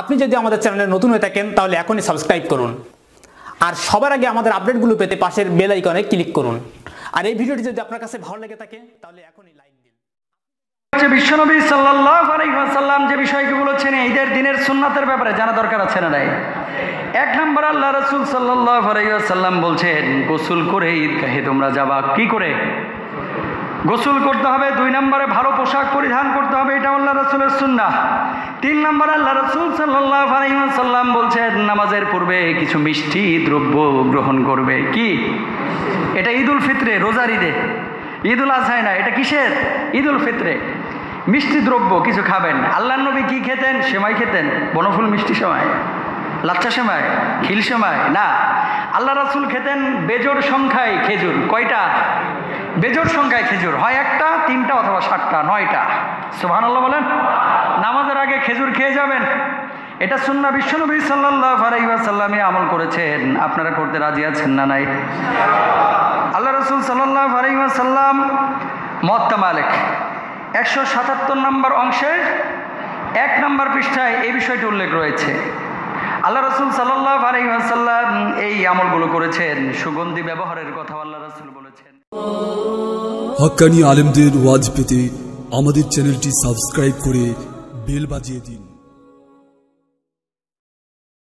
আপনি যদি আমাদের চ্যানেলে নতুন হয়ে থাকেন, তাহলে এখনই সাবস্ক্রাইব করুন। আর সবার আগে আমাদের আপডেটগুলো পেতে পাশের বেল আইকনে ক্লিক করুন। আর এই ভিডিওটি যদি আপনার কাছে ভালো লেগে থাকে, তাহলে এখনই লাইক দিন। হচ্ছে বিশ্বনবী সাল্লাল্লাহু আলাইহি ওয়াসাল্লাম যে বিষয়টি বলেছেন, ঈদের দিনের সুন্নাতের ব্যাপারে জানা দরকার আছে না নাই? এক নম্বর আল্লাহ রাসূল সাল্লাল্লাহু আলাইহি ওয়াসাল্লাম বলছেন, গোসল করে ঈদগাহে তোমরা যাবা। কি করে? গোসল করতে হবে, দুই নম্বরে ভালো পোশাক পরিধান করতে হবে, এটা আল্লাহ রসুলের সুন্নাহ। তিন নম্বর আল্লাহ রসুল সাল্লাল্লাহু আলাইহি ওয়াসাল্লাম বলছেন, নামাজের পূর্বে কিছু মিষ্টি দ্রব্য গ্রহণ করবে। কি? এটা ঈদুল ফিতরে, রোজার ঈদে। ঈদুল আজহায় না, এটা কিসের? ঈদুল ফিতরে। মিষ্টি দ্রব্য, কিছু খাবেন। আল্লাহ নবী কি খেতেন? সেমাই খেতেন। বনফুল মিষ্টি সেমাই। লাচ্চা সেমাই? খিল সেমাই? না। আল্লাহ রাসুল খেতেন বেজোর সংখ্যায় খেজুর। কয়টা? বেজোর সংখ্যায় খেজুর। হয় একটা, তিনটা অথবা সাতটা, নয়টা। সুহান আল্লাহ বলেন। খেজুর খেয়ে যাবেন। এটা সুন্না বিশ্বনবী সাল্লাহ আলাইসাল্লামে আমল করেছেন। আপনারা করতে রাজি আছেন না নাই? আল্লাহ রসুল সাল্লাহ আলাইসাল্লাম মত্তা মালিক, একশো সাতাত্তর নম্বর অংশের এক নম্বর পৃষ্ঠায় এই বিষয়টি উল্লেখ রয়েছে। আল্লাহ রসুল সাল্লাহ আলাইসাল্লাম এই আমলগুলো করেছেন। সুগন্ধি ব্যবহারের কথা আল্লাহ রসুল বলেছেন। হক্কানি আলেমদের ওয়াজ পেতে আমাদের চ্যানেলটি সাবস্ক্রাইব করে বেল বাজিয়ে দিন।